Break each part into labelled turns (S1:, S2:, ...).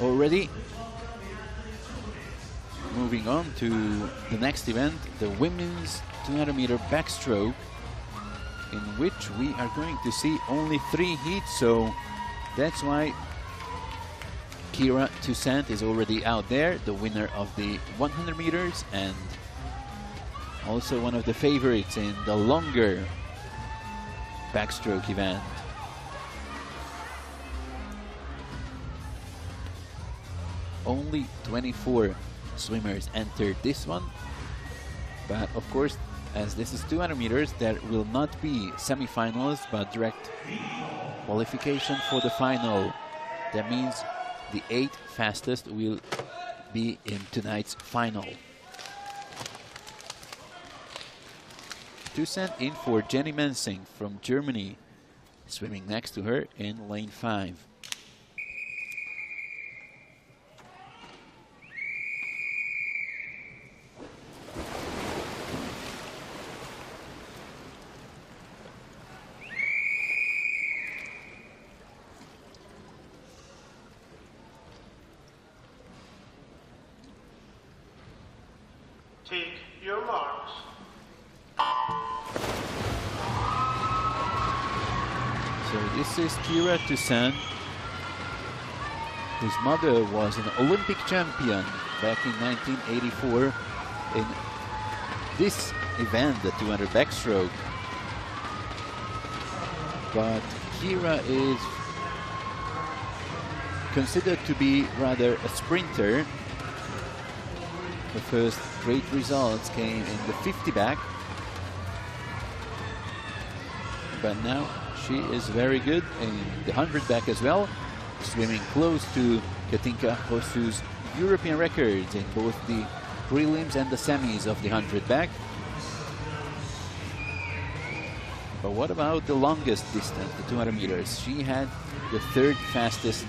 S1: already. Moving on to the next event, the women's 200 meter backstroke, in which we are going to see only three heats, so that's why Kira Toussaint is already out there, the winner of the 100 meters and also one of the favorites in the longer backstroke event. Only 24 swimmers entered this one, but of course, as this is 200 meters, there will not be semifinals, but direct qualification for the final. That means the eight fastest will be in tonight's final. Toussaint in for Jenny Mensing from Germany, swimming next to her in lane 5.
S2: Take your marks.
S1: So this is Kira Toussaint, whose mother was an Olympic champion back in 1984 in this event, the 200 backstroke. But Kira is considered to be rather a sprinter. The first great results came in the 50 back. But now she is very good in the 100 back as well, swimming close to Katinka Hosszú's European records in both the prelims and the semis of the 100 back. But what about the longest distance, the 200 meters? She had the third fastest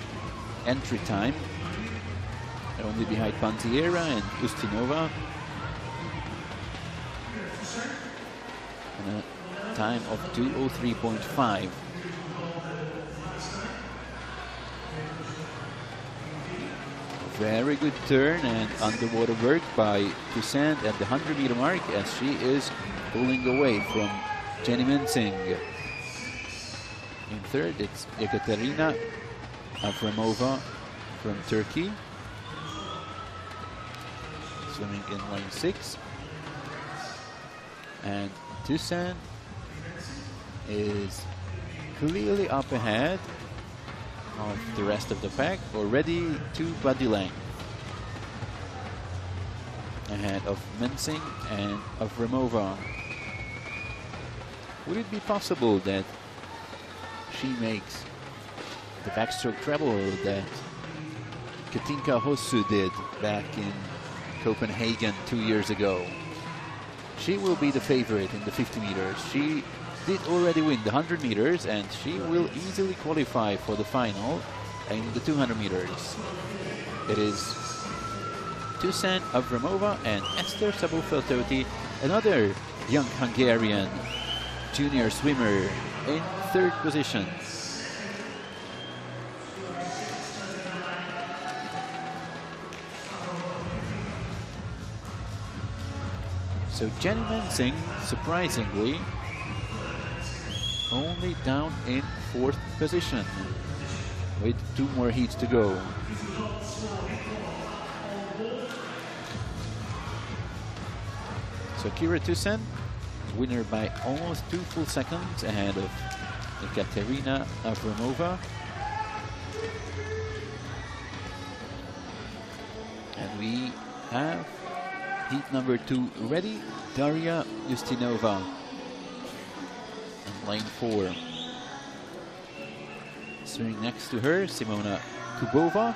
S1: entry time, only behind Panziera and Ustinova. And a time of 203.5. Very good turn and underwater work by Toussaint at the 100 meter mark as she is pulling away from Jenny Mensing. In third, it's Ekaterina Avramova from Turkey. Swimming in lane six. And Toussaint is clearly up ahead of the rest of the pack, already two body length ahead of Mensing and Avramova. Would it be possible that she makes the backstroke treble that Katinka Hosszú did back in Copenhagen two years ago? She will be the favorite in the 50 meters. She did already win the 100 meters and she will easily qualify for the final in the 200 meters. It is Toussaint Avramova and Eszter Szabó-Feltóthy, another young Hungarian junior swimmer in third position. So Jenny Mensing, surprisingly, only down in fourth position with two more heats to go. So Kira Toussaint, winner by almost two full seconds ahead of Ekaterina Avramova. And we have heat number two ready, Daria Ustinova in lane four. Swimming next to her, Simona Kubova,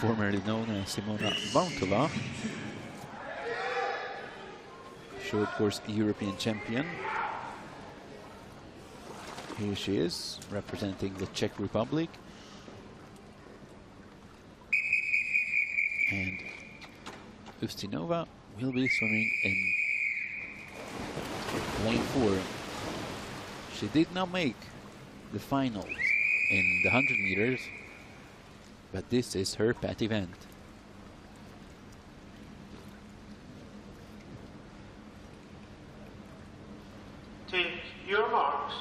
S1: formerly known as Simona Baumrtová, short course European champion. Here she is, representing the Czech Republic. And Ustinova will be swimming in lane four. She did not make the finals in the 100 meters, but this is her pet event.
S2: Take your marks.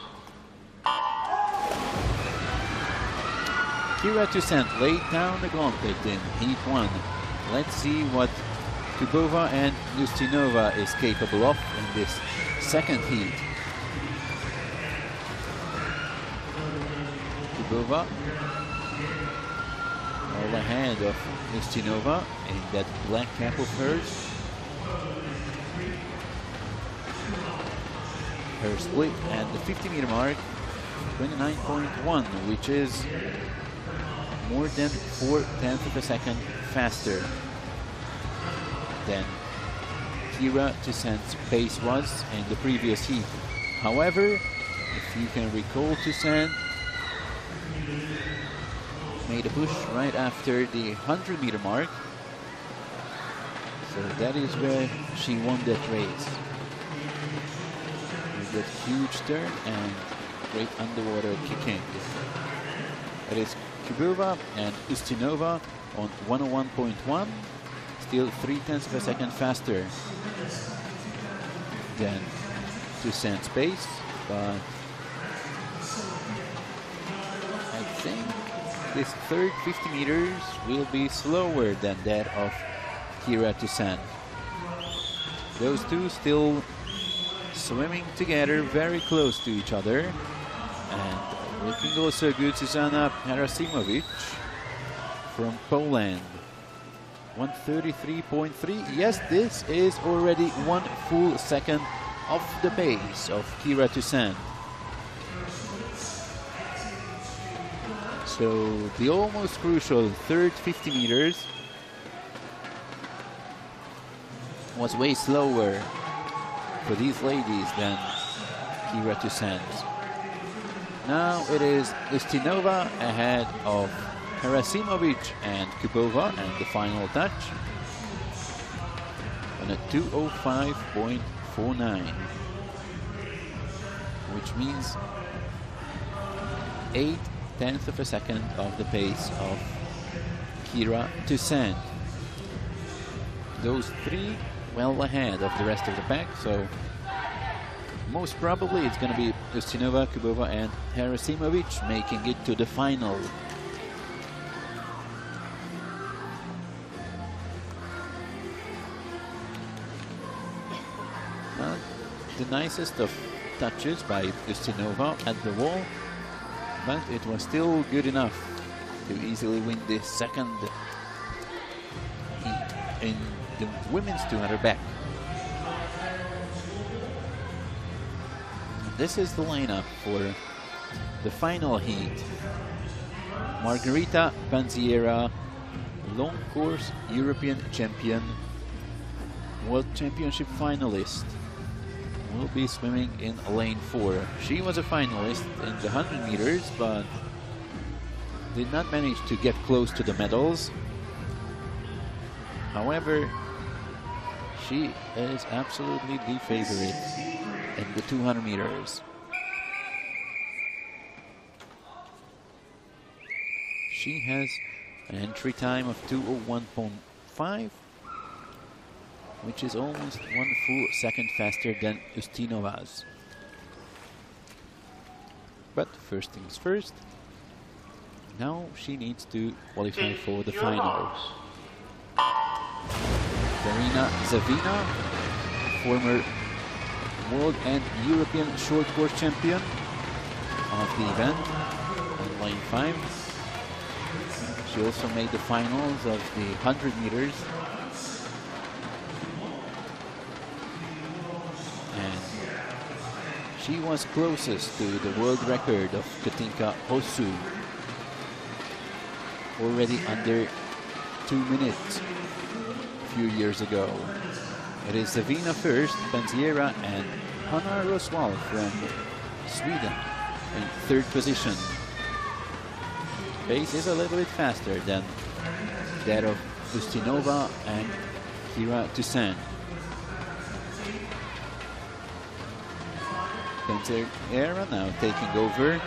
S1: Kira Toussaint laid down the gauntlet in Heat 1. Let's see what Kubova and Ustinova is capable of in this second heat. Kubova all ahead of Ustinova in that black cap of hers. Her split at the 50 meter mark, 29.1, which is more than four tenths of a second faster than Kira Toussaint's pace was in the previous heat. However, if you can recall, Toussaint made a push right after the 100 meter mark. So that is where she won that race. With that huge turn and great underwater kicking. It is Kubova and Ustinova on 101.1, still three tenths a second faster than Toussaint's pace, but I think this third 50 meters will be slower than that of Kira Toussaint. Those two still swimming together very close to each other and looking also good Susanna Harasimovic from Poland 133.3 yes this is already one full second off the pace of Kira Toussaint so the almost crucial third 50 meters was way slower for these ladies than Kira Toussaint. Now it is Ustinova ahead of Harasimovic and Kubova and the final touch on a 205.49 which means 8 tenths of a second of the pace of Kira Toussaint. Those three well ahead of the rest of the pack, so most probably it's going to be Ustinova, Kubova and Harasimovic making it to the final. The nicest of touches by Ustinova at the wall, but it was still good enough to easily win the second heat in the women's 200 back. This is the lineup for the final heat. Margherita Panziera, long course European champion, World Championship finalist, will be swimming in lane 4. She was a finalist in the 100 meters, but did not manage to get close to the medals. However, she is absolutely the favorite in the 200 meters. She has an entry time of 201.5, which is almost one full second faster than Ustinova's. But first things first, now she needs to qualify for the
S2: your
S1: final.
S2: marks.
S1: Verena Zevina, former world and European short course champion of the event on lane 5. She also made the finals of the 100 meters. She was closest to the world record of Katinka Hosszú, already under two minutes a few years ago. It is Zevina first, Panziera and Hanna Rosvall from Sweden in third position. Pace is a little bit faster than that of Ustinova and Kira Toussaint. Panziera now taking over.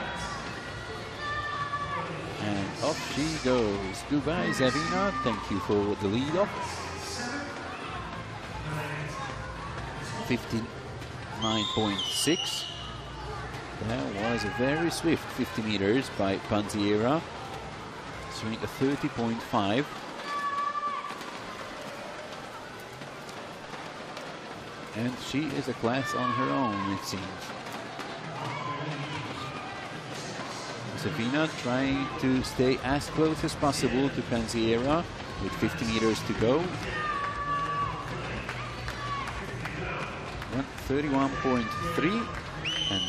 S1: And off she goes. Goodbye, Zevina. Thank you for the lead off. 59.6. That was a very swift 50 meters by Panziera. Swing a 30.5. And she is a class on her own, it seems. Zevina trying to stay as close as possible to Panziera with 50 meters to go. 31.3 and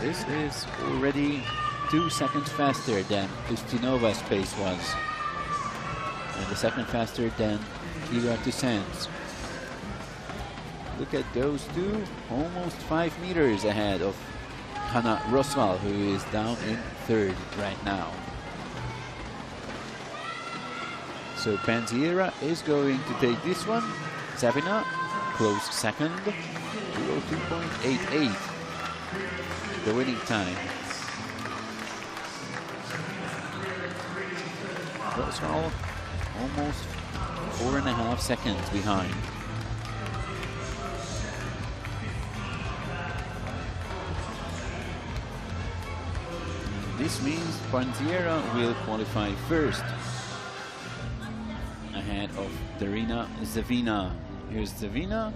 S1: this is already two seconds faster than Ustinova's pace was and a second faster than Kira Toussaint's. Look at those two, almost five meters ahead of Hannah Rosvall, who is down in third right now. So Panziera is going to take this one. Zevina, close second, 202.88, the winning time. Rosvall almost four and a half seconds behind. This means Panziera will qualify first ahead of Darina Zevina. Here's Zevina.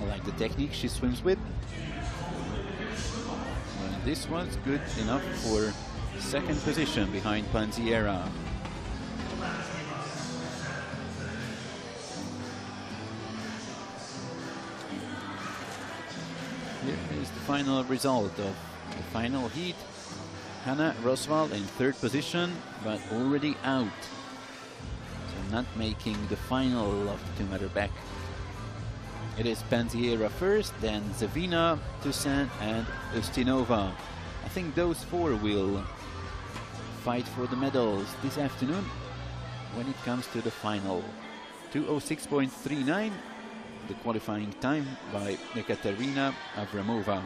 S1: I like the technique she swims with. And this one's good enough for second position behind Panziera. Here is the final result of final heat. Hannah Rosvall in third position, but already out. So not making the final of the 2 meter back. It is Panziera first, then Zevina, Toussaint, and Ustinova. I think those four will fight for the medals this afternoon when it comes to the final. 206.39, the qualifying time by Ekaterina Avramova.